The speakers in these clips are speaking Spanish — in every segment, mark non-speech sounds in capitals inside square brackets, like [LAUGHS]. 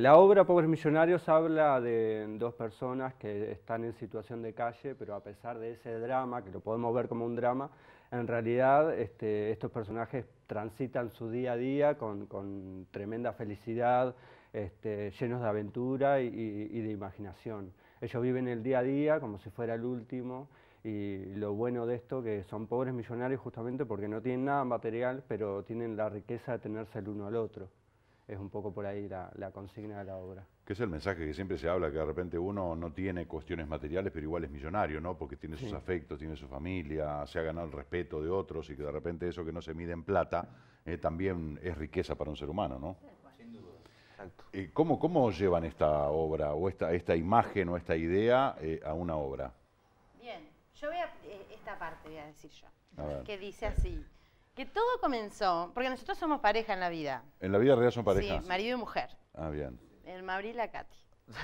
La obra Pobres Millonarios habla de dos personas que están en situación de calle, pero a pesar de ese drama, que lo podemos ver como un drama, en realidad este, estos personajes transitan su día a día con, tremenda felicidad, este, llenos de aventura y, de imaginación. Ellos viven el día a día como si fuera el último y lo bueno de esto que son pobres millonarios justamente porque no tienen nada material, pero tienen la riqueza de tenerse el uno al otro es un poco por ahí la, consigna de la obra. Que es el mensaje que siempre se habla, que de repente uno no tiene cuestiones materiales, pero igual es millonario, ¿no? Porque tiene sus afectos, tiene su familia, se ha ganado el respeto de otros y que de repente eso que no se mide en plata eh, también es riqueza para un ser humano, ¿no? Sin duda. Exacto. Eh, ¿cómo, ¿Cómo llevan esta obra o esta, esta imagen o esta idea eh, a una obra? Bien, yo voy a, esta parte voy a decir yo, que dice así. Que todo comenzó, porque nosotros somos pareja en la vida. ¿En la vida real son parejas? Sí, marido y mujer. Ah, bien. El Mabri y la Katy.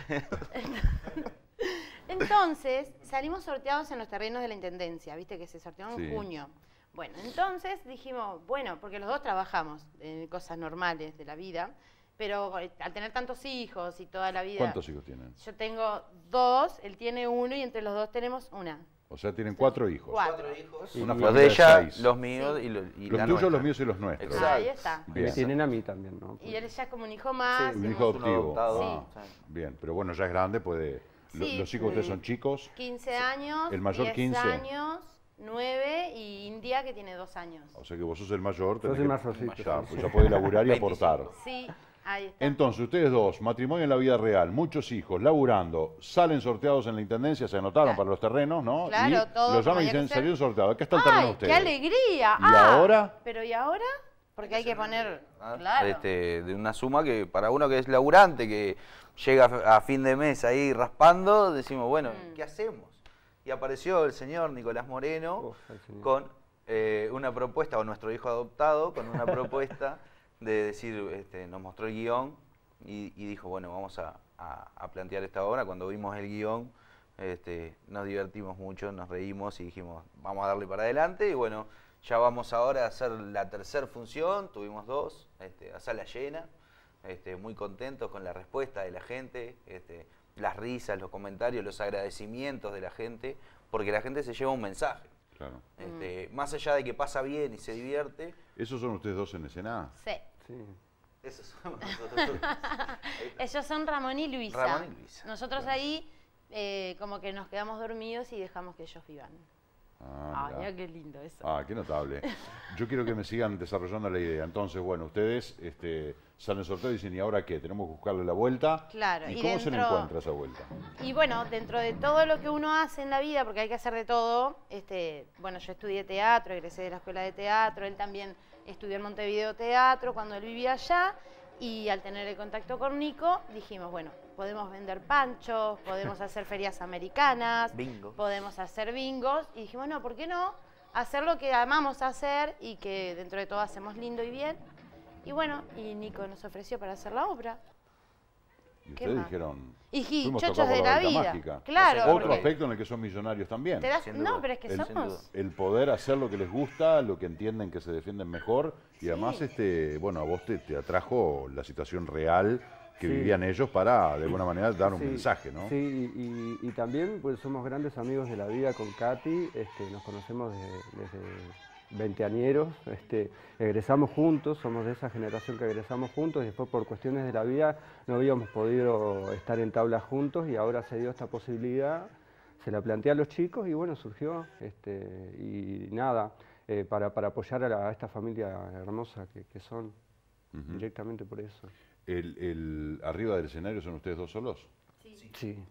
[LAUGHS] entonces, salimos sorteados en los terrenos de la Intendencia, viste que se sorteó en junio. Bueno, entonces dijimos, bueno, porque los dos trabajamos en cosas normales de la vida, pero eh, al tener tantos hijos y toda la vida... ¿Cuántos hijos tienen? Yo tengo dos, él tiene uno y entre los dos tenemos una. O sea, tienen cuatro hijos. Cuatro, hijos. los de ella, los míos y, los tuyos, los míos y los nuestros. Ahí está. Bien. tienen a mí también, ¿no? Y él ya es como un hijo más. un hijo adoptivo. Sí. Bien, pero bueno, ya es grande, puede... los hijos de ustedes son chicos. 15 años. El mayor 15 años. 9 y India que tiene 2 años. O sea que vos sos el mayor. Sos el más Ya, pues ya podés laburar y [LAUGHS] aportar. Sí, entonces, ustedes dos, matrimonio en la vida real, muchos hijos, laburando, salen sorteados en la intendencia, se anotaron para los terrenos, ¿no? Claro, y Los llaman y dicen, salieron sorteados. Acá está el terreno de ustedes. ¡Qué alegría! ¿Y ah, ahora? ¿Pero y ahora? Porque hay que poner, claro. Este, de una suma que para uno que es laburante, que llega a fin de mes ahí raspando, decimos, bueno, mm. ¿qué hacemos? Y apareció el señor Nicolás Moreno con eh, una propuesta, o nuestro hijo adoptado, con una [LAUGHS] propuesta de decir, este, nos mostró el guion y, dijo, bueno, vamos a, plantear esta obra. Cuando vimos el guion, este, nos divertimos mucho, nos reímos y dijimos, vamos a darle para adelante. Y bueno, ya vamos ahora a hacer la tercera función, tuvimos dos, este, a sala llena, este, muy contentos con la respuesta de la gente, este, las risas, los comentarios, los agradecimientos de la gente, porque la gente se lleva un mensaje. Claro. Este, más allá de que pasa bien y se divierte. ¿Esos son ustedes dos en escena? Sí. sí. Esos somos nosotros. [LAUGHS] Ellos son Ramón y Luisa. Ramón y Luisa. Nosotros ahí eh, como que nos quedamos dormidos y dejamos que ellos vivan. Ah, qué lindo eso. Ah, qué notable. Yo quiero que me sigan desarrollando la idea. Entonces, bueno, ustedes este, salen sorteo y dicen, ¿y ahora qué? ¿Tenemos que buscarle la vuelta? Claro. ¿Y, cómo se le encuentra esa vuelta? Y bueno, dentro de todo lo que uno hace en la vida, porque hay que hacer de todo, este, bueno, yo estudié teatro, egresé de la escuela de teatro, él también estudió en Montevideo Teatro cuando él vivía allá, y al tener el contacto con Nico, dijimos, bueno, podemos vender panchos, podemos [LAUGHS] hacer ferias americanas, podemos hacer bingos. Y dijimos, no, ¿por qué no? Hacer lo que amamos hacer y que dentro de todo hacemos lindo y bien. Y bueno, y Nico nos ofreció para hacer la obra. Y ustedes dijeron, y chochos de la, vida. Mágica. Claro. Otro aspecto en el que son millonarios también. no, pero es que somos. El poder hacer lo que les gusta, lo que entienden que se defienden mejor. Y además, este, bueno, a vos te, te atrajo la situación real que vivían ellos para, de alguna manera, dar un mensaje, ¿no? Sí, y, también pues somos grandes amigos de la vida con Katy, este, nos conocemos desde, veinteañeros, este, egresamos juntos, somos de esa generación que egresamos juntos y después por cuestiones de la vida no habíamos podido estar en tabla juntos y ahora se dio esta posibilidad, se la planteé a los chicos y bueno, surgió este, y nada, eh, para, apoyar a, esta familia hermosa que, son, directamente por eso. El, el, ¿Arriba del escenario son ustedes dos solos? Sí. sí.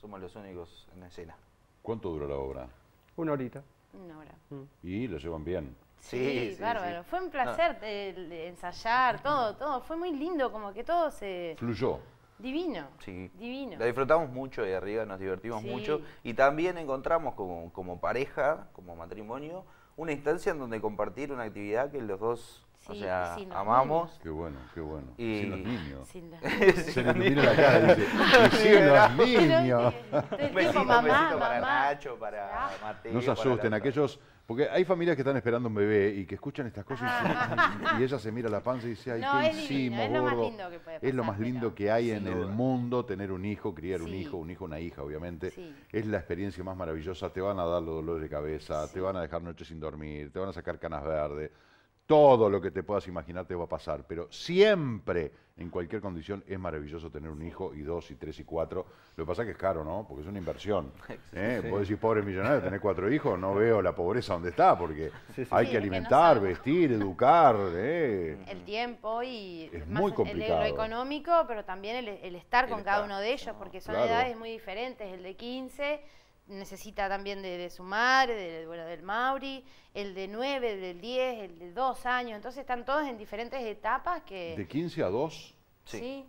Somos los únicos en la escena. ¿Cuánto dura la obra? Una horita. Una hora. Mm. ¿Y lo llevan bien? Sí, bárbaro. Fue un placer ensayar, todo, todo. Fue muy lindo, como que todo se... Fluyó. Divino. Sí. Divino. La disfrutamos mucho de arriba, nos divertimos mucho. Y también encontramos como, como pareja, como matrimonio, una instancia en donde compartir una actividad que los dos o sea, amamos. Qué bueno, qué bueno. Y... Sin los niños. Sin los [LAUGHS] Se le ilumina la cara y dice, "Y [LAUGHS] sin los niños. El Besito, mamá, besito para mamá. Nacho, para Mateo. No se asusten, aquellos... Porque hay familias que están esperando un bebé y que escuchan estas cosas y, y ella se mira la panza y dice, ay, No, ¿qué es divino, hicimos, es lo más gordo?". lindo que puede Es lo más lindo pero- que hay en el mundo, tener un hijo, criar un hijo, un hijo, una hija, obviamente. Sí. Es la experiencia más maravillosa. Te van a dar los dolores de cabeza, te van a dejar noches sin dormir, te van a sacar canas verdes. Todo lo que te puedas imaginar te va a pasar, pero siempre, en cualquier condición, es maravilloso tener un hijo y dos y tres y cuatro. Lo que pasa es que es caro, ¿no? Porque es una inversión. [LAUGHS] ¿eh? Vos decís, pobre millonario, tenés cuatro hijos, no veo la pobreza donde está, porque Sí, sí. hay Sí, que es que no alimentar, vestir, educar. [LAUGHS] ¿eh? el tiempo y Es más muy el- lo económico, pero también el, el estar El con cada uno de ellos, no, porque son claro. edades muy diferentes. El de 15 necesita también de, de su madre, de, bueno, del Mauri, el de 9, el del 10, el de 2 años. Entonces están todos en diferentes etapas que... De 15 a 2, Sí. Sí.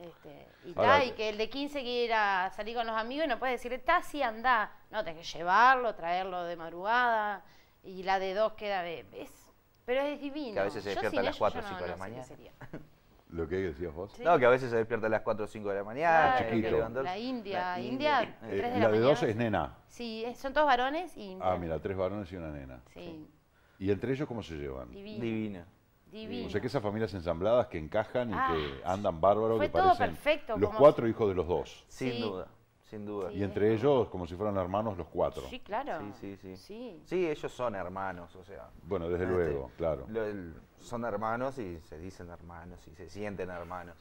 Este, y, Ahora- ta, y que el de 15 quiere ir a salir con los amigos y no puede decirle, está, sí, anda. No, tenés que llevarlo, traerlo de madrugada. Y la de 2 queda de... ¿ves? Pero es divino. Que a veces se despierta a las ellos, 4 yo o no- 5 de la mañana. [LAUGHS] lo que decías vos. Sí. No, que a veces se despierta a las 4 o 5 de la mañana. Claro, Chiquito. La India, La India, India. Eh, tres de la, la de 2 mañana. es nena. Sí, es- son todos varones y India. Ah, mira, tres varones y una nena. Sí, ¿Y entre ellos cómo se llevan? Divina. divino. O sea que esas familias ensambladas que encajan y Ah, que andan bárbaros, fue que todo parecen perfecto, los como- cuatro hijos de los dos. Sin Sí. duda, sin duda. Sí. Y entre ellos, como si fueran hermanos, los cuatro. Sí, claro. Sí, sí, sí. Sí. Sí, ellos son hermanos, o sea. Bueno, desde este, luego, claro. lo- el- son hermanos y se dicen hermanos y se sienten hermanos.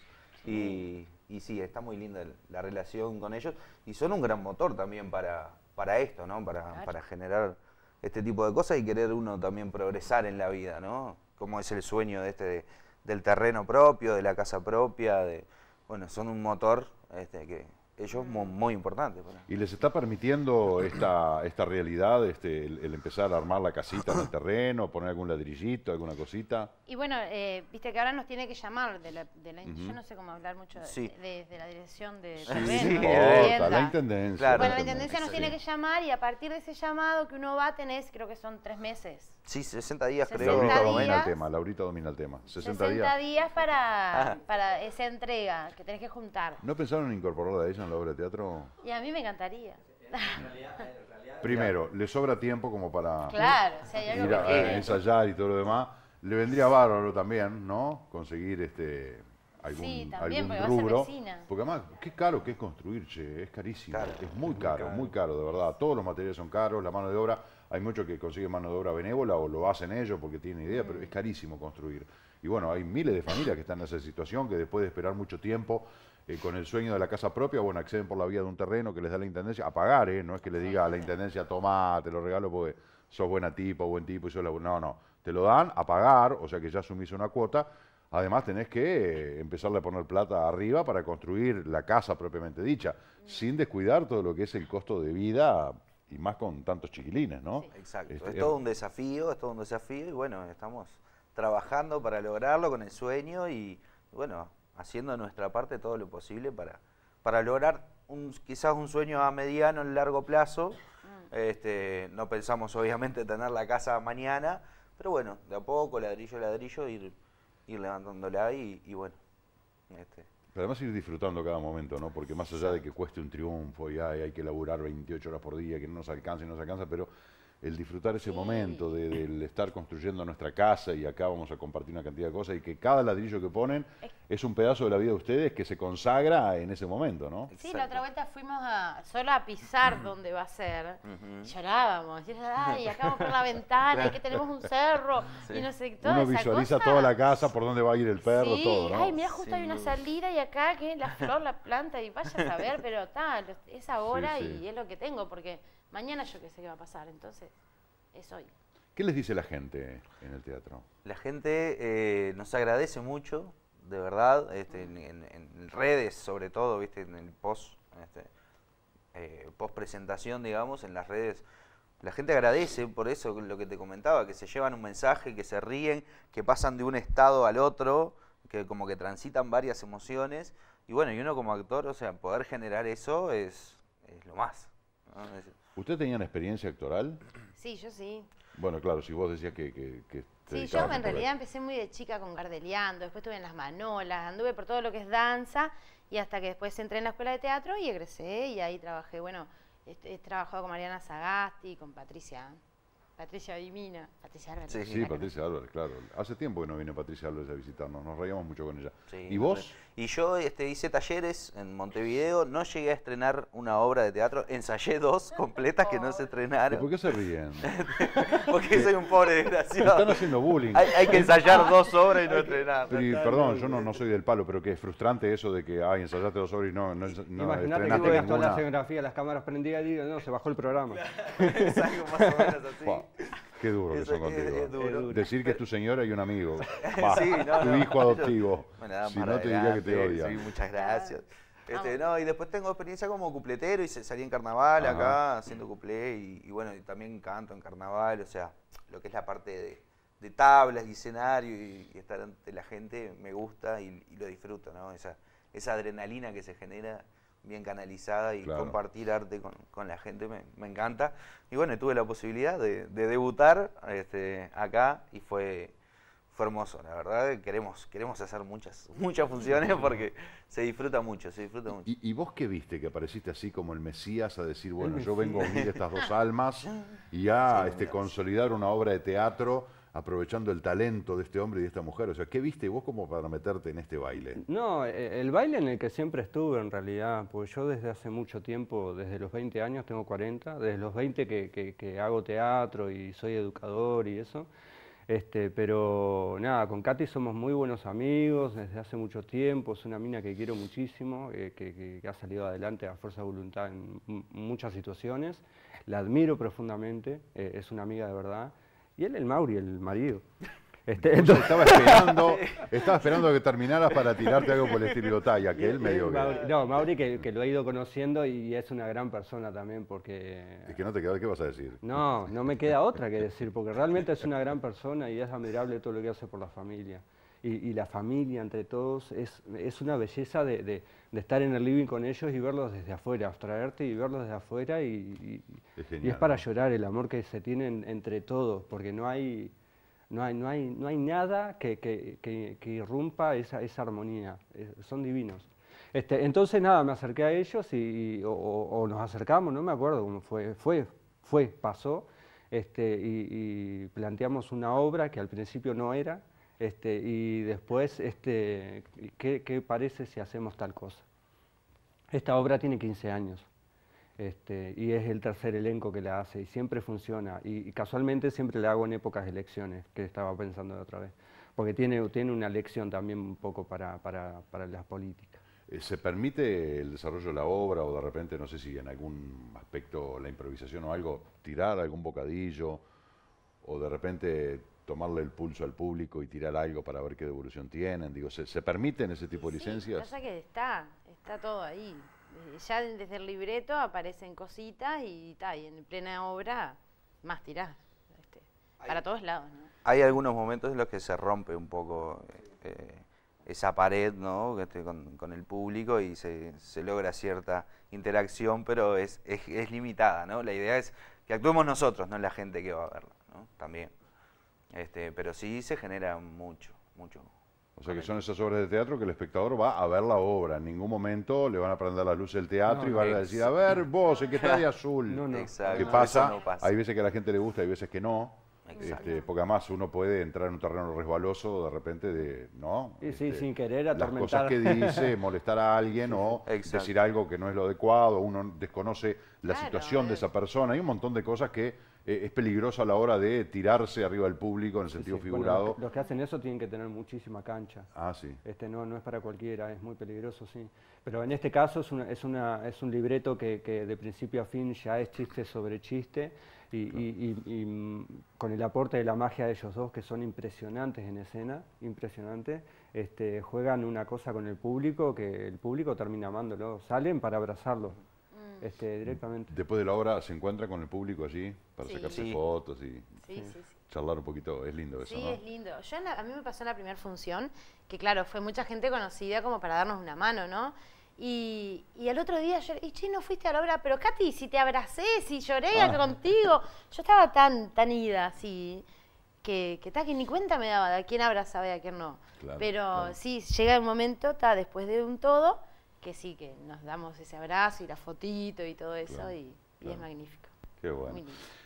Y, y sí, está muy linda el- la relación con ellos y son un gran motor también para, para esto, ¿no? Para, Claro. para generar este tipo de cosas y querer uno también progresar en la vida, ¿no? Como es el sueño de este de- del terreno propio, de la casa propia, de bueno, son un motor este, que ellos mu- muy, importantes. para- ¿Y les está permitiendo esta, esta realidad, este, el, el empezar a armar la casita en el terreno, poner algún ladrillito, alguna cosita? Y bueno, eh, viste que ahora nos tiene que llamar de la, de la- Ujú. yo no sé cómo hablar mucho de, Sí. de- de la dirección de Sí, terreno, sí, de la intendencia. Claro. Bueno, la intendencia. nos tiene que llamar y a partir de ese llamado que uno va tenés, creo que son tres meses. Sí, 60 días 60 creo. Laurita días. domina el tema, Laurita domina el tema. 60, días. para, Ah. para esa entrega que tenés que juntar. ¿No pensaron en incorporarla a ella en la obra de teatro? Y a mí me encantaría. [LAUGHS] Primero, le sobra tiempo como para Claro, si hay algo ir a, a quiere. ensayar y todo lo demás. Le vendría bárbaro también, ¿no? Conseguir este algún, Sí, también, algún porque rubro. Porque además, qué caro que es construir, che, es carísimo. Es muy muy caro, caro. muy caro, de verdad. Todos los materiales son caros, la mano de obra, hay muchos que consiguen mano de obra benévola o lo hacen ellos porque tienen idea, pero es carísimo construir. Y bueno, hay miles de familias que están en esa situación, que después de esperar mucho tiempo, eh, con el sueño de la casa propia, bueno, acceden por la vía de un terreno que les da la intendencia a pagar, ¿eh? No es que le diga a la intendencia, toma, te lo regalo porque sos buena tipo, buen tipo y sos la... No, no, te lo dan a pagar, o sea que ya asumís una cuota. Además tenés que eh, empezarle a poner plata arriba para construir la casa propiamente dicha, sin descuidar todo lo que es el costo de vida y más con tantos chiquilines, ¿no? Exacto, Este, es todo un desafío, es todo un desafío y bueno, estamos trabajando para lograrlo con el sueño y bueno, haciendo nuestra parte todo lo posible para, para lograr un, quizás un sueño a mediano, en largo plazo. Este, no pensamos obviamente tener la casa mañana, pero bueno, de a poco, ladrillo a ladrillo, ir, ir levantándola y, y bueno. Este, Pero además ir disfrutando cada momento, ¿no? Porque más allá de que cueste un triunfo y hay, hay que laburar 28 horas por día, que no nos alcanza y no nos alcanza, pero el disfrutar ese Sí. momento de- del estar construyendo nuestra casa y acá vamos a compartir una cantidad de cosas y que cada ladrillo que ponen es un pedazo de la vida de ustedes que se consagra en ese momento, ¿no? Sí, Exacto. la otra vuelta fuimos a, solo a pisar donde va a ser. Ujú. Y llorábamos. Y ay, acá vamos por la [LAUGHS] ventana, y que tenemos un cerro, y no sé, toda Uno esa visualiza cosa. toda la casa, por dónde va a ir el perro, sí, todo, ¿no? ay, mira, justo hay una salida y acá que la flor, la planta, y vaya a saber, pero tal, es [LAUGHS] ahora sí. y es lo que tengo, porque mañana yo qué sé qué va a pasar, entonces es hoy. ¿Qué les dice la gente en el teatro? La gente eh, nos agradece mucho, de verdad, este, en, en- en redes sobre todo, viste, en el post, este, eh, post presentación, digamos, en las redes. La gente agradece por eso, lo que te comentaba, que se llevan un mensaje, que se ríen, que pasan de un estado al otro, que como que transitan varias emociones. Y bueno, y uno como actor, o sea, poder generar eso es, es lo más. ¿no? Es- ¿Usted tenía una experiencia actoral? Sí, yo sí. Bueno, claro, si vos decías que, que- que Sí, yo en realidad empecé muy de chica con Gardeliando, después estuve en las Manolas, anduve por todo lo que es danza y hasta que después entré en la escuela de teatro y egresé y ahí trabajé, bueno, he, trabajado con Mariana Sagasti, con Patricia Patricia Dimina, Patricia Álvarez. Sí, sí Patricia Álvarez, claro. Hace tiempo que no vino Patricia Álvarez a visitarnos, nos reíamos mucho con ella. ¿Y vos? Y yo este, hice talleres en Montevideo, no llegué a estrenar una obra de teatro, ensayé dos [LAUGHS] completas que no se estrenaron. ¿Por qué se ríen? [LAUGHS] Porque soy un pobre desgraciado. Están haciendo bullying. Hay, que ensayar dos obras y no estrenar. perdón, yo no, no, soy del palo, pero que es frustrante eso de que, ay, ensayaste dos obras y no, no, no Imagínate que veas toda la escenografía, las cámaras prendidas y no, se bajó el programa. [LAUGHS] es algo más o menos así. Qué duro que son contigo. Decir que es tu señora y un amigo. [LAUGHS] tu hijo adoptivo. [LAUGHS] si no te diría que te odia. Sí, muchas gracias. Este, no, y después tengo experiencia como cupletero y salí en carnaval acá haciendo cuplé y, bueno, y también canto en carnaval, o sea, lo que es la parte de, tablas y escenario y, estar ante la gente me gusta y, lo disfruto, ¿no? Esa, esa adrenalina que se genera bien canalizada y compartir arte con, la gente me, encanta. Y bueno, tuve la posibilidad de, debutar este, acá y fue, fue hermoso, la verdad. Queremos, queremos hacer muchas, [LAUGHS] muchas funciones porque se disfruta mucho, se disfruta mucho. ¿Y, vos qué viste? Que apareciste así como el Mesías a decir, bueno, yo vengo a unir estas dos almas [LAUGHS] y a este, consolidar una obra de teatro aprovechando el talento de este hombre y de esta mujer? O sea, ¿qué viste vos como para meterte en este baile? No, eh, el baile en el que siempre estuve en realidad, porque yo desde hace mucho tiempo, desde los 20 años, tengo 40, desde los 20 que, hago teatro y soy educador y eso. Este, pero nada, con Katy somos muy buenos amigos desde hace mucho tiempo, es una mina que quiero muchísimo, eh, que, ha salido adelante a fuerza de voluntad en muchas situaciones, la admiro profundamente, eh, es una amiga de verdad. Y él, el Mauri, el marido. Este, estaba esperando, estaba esperando que terminaras para tirarte algo por el estilo talla, que él medio que... No, Mauri que, lo he ido conociendo y es una gran persona también porque... Es que no te queda, ¿qué vas a decir? No, no me queda otra que decir, porque realmente es una gran persona y es admirable todo lo que hace por la familia y, la familia entre todos, es, es una belleza de, de, estar en el living con ellos y verlos desde afuera, abstraerte y verlos desde afuera y, es, para llorar el amor que se tienen entre todos, porque no hay, no hay, no hay, no hay nada que, que, que, irrumpa esa, esa armonía, son divinos. Este, entonces nada, me acerqué a ellos y, o, nos acercamos, no me acuerdo cómo fue, fue, fue, pasó, este, y planteamos una obra que al principio no era, este, y después, este, ¿qué, parece si hacemos tal cosa? Esta obra tiene 15 años este, y es el tercer elenco que la hace y siempre funciona. Y, casualmente siempre la hago en épocas de elecciones, que estaba pensando de otra vez, porque tiene, tiene una lección también un poco para, para, para las políticas. Eh, ¿Se permite el desarrollo de la obra o de repente, no sé si en algún aspecto la improvisación o algo, tirar algún bocadillo o de repente tomarle el pulso al público y tirar algo para ver qué devolución tienen? Digo, ¿se, se permiten ese tipo de licencias? Pasa que está, está todo ahí. Eh, ya desde el libreto aparecen cositas y, y en plena obra más tirás. Este, para todos lados. Hay algunos momentos en los que se rompe un poco eh, esa pared ¿no? Este, con, el público y se, logra cierta interacción, pero es, es, limitada. ¿no? La idea es que actuemos nosotros, no la gente que va a verla. ¿no? También. Este, pero sí se genera mucho, mucho. O sea que son esas obras de teatro que el espectador va a ver la obra. En ningún momento le van a prender la luz del teatro y van a decir, a ver, vos, el que está de [LAUGHS] azul. No, no. ¿Qué pasa? Hay veces que a la gente le gusta, hay veces que no. Este, porque además uno puede entrar en un terreno resbaloso de repente de, ¿no? Sí, sí, este, sin querer atormentar. Las cosas que dice, [LAUGHS] molestar a alguien o decir algo que no es lo adecuado, uno desconoce la situación de esa persona. Hay un montón de cosas que eh, es peligroso a la hora de tirarse arriba del público en el sentido figurado. los, que, hacen eso tienen que tener muchísima cancha. Ah, sí. Este no, no es para cualquiera, es muy peligroso, sí. Pero en este caso es, una, es, una, es un libreto que, que de principio a fin ya es chiste sobre chiste y, mm, con el aporte de la magia de ellos dos, que son impresionantes en escena, impresionantes, este, juegan una cosa con el público que el público termina amándolo, salen para abrazarlo. Mm. Este, directamente. Después de la obra se encuentra con el público allí para sacarse fotos y charlar un poquito, es lindo eso. Sí, es lindo. Yo a mí me pasó en la primera función, que claro, fue mucha gente conocida como para darnos una mano, ¿no? Y, y al otro día, yo, y che, no fuiste a la obra, pero Katy, si te abracé, si lloré ah. contigo. Yo estaba tan, tan ida, así, que, que, que ni cuenta me daba de a quién abrazaba y a quién no. Pero sí, llega el momento, está después de un todo, que sí, que nos damos ese abrazo y la fotito y todo eso, y, es magnífico. Qué bueno.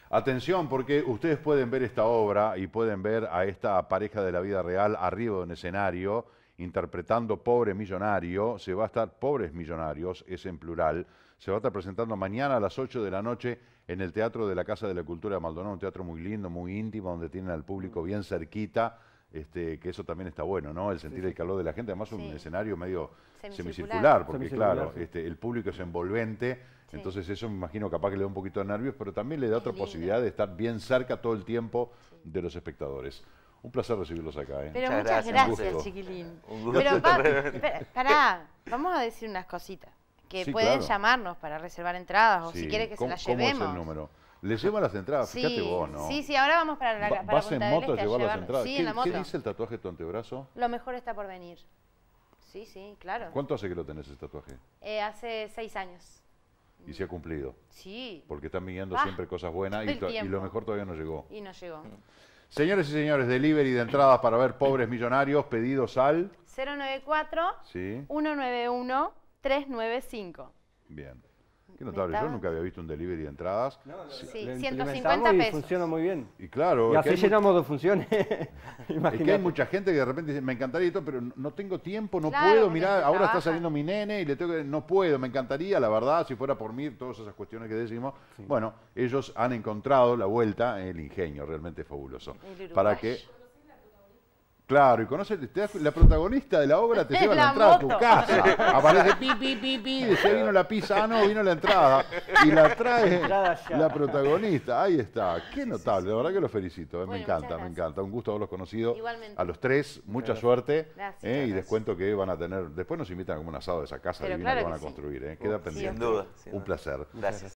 Atención, porque ustedes pueden ver esta obra y pueden ver a esta pareja de la vida real arriba de un escenario interpretando Pobre Millonario. Se va a estar, Pobres Millonarios, es en plural, se va a estar presentando mañana a las 8 de la noche en el Teatro de la Casa de la Cultura de Maldonado, un teatro muy lindo, muy íntimo, donde tienen al público bien cerquita. Este, que eso también está bueno, ¿no? El sentir el calor de la gente, además un escenario medio semicircular, porque claro, este, el público es envolvente, entonces eso me imagino capaz que le da un poquito de nervios, pero también le da otra posibilidad de estar bien cerca todo el tiempo de los espectadores. Un placer recibirlos acá. ¿eh? Pero muchas, gracias, chiquilín. Pero pará, vamos a decir unas cositas. Que pueden llamarnos para reservar entradas o si quiere que se las llevemos. ¿Cómo es el número? Le llevan las entradas, fíjate vos, ¿no? Sí, sí, ahora vamos para la para ¿Vas en moto a llevar las entradas? Sí, ¿Qué, en la moto. ¿Qué dice el tatuaje de tu antebrazo? Lo mejor está por venir. Sí, sí, claro. ¿Cuánto hace que lo tenés ese tatuaje? Eh, hace seis años. ¿Y se ha cumplido? Sí. Porque están viniendo siempre cosas buenas y, y, lo mejor todavía no llegó. Y no llegó. Señores y señores, delivery de entradas para ver Pobres Millonarios, pedidos al... 094 sí. 191 395. Bien. Qué notable, yo nunca había visto un delivery de entradas. sí, 150 pesos. Y funciona muy bien. Y claro. Y así llenamos dos funciones. es que hay [LAUGHS] mucha gente que de repente dice, me encantaría esto, pero no tengo tiempo, no puedo. Mirá, ahora está saliendo mi nene y le tengo que, no puedo, me encantaría, la verdad, si fuera por mí, todas esas cuestiones que decimos. Bueno, ellos han encontrado la vuelta, el ingenio realmente fabuloso. Para que Claro, y conoce, la protagonista de la obra te lleva la, entrada a tu casa. Aparece pi, pi, pi, pi, dice vino la pizza, ah, no, vino la entrada. Y la trae la protagonista. Ahí está. Qué notable, la verdad que lo felicito. Eh, me encanta, me encanta. Un gusto haberlos conocido. Igualmente. A los tres, mucha suerte. Gracias, eh, y les cuento que van a tener, después nos invitan a como un asado de esa casa divina que van a construir. Eh. Queda pendiente. Sin duda. un placer. Gracias.